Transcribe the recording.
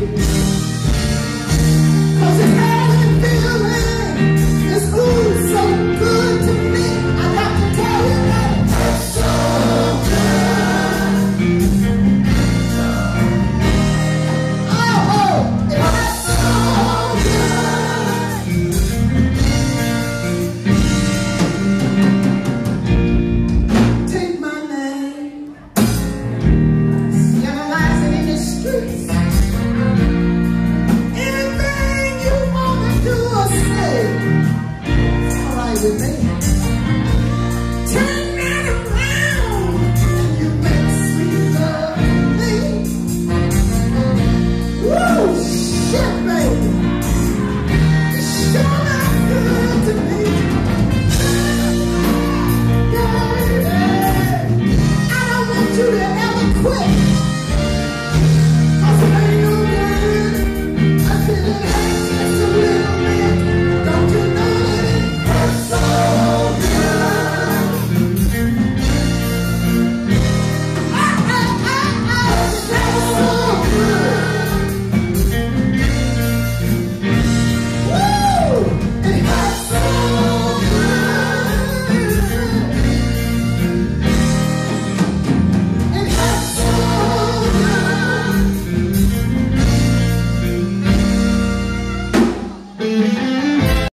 you. to me.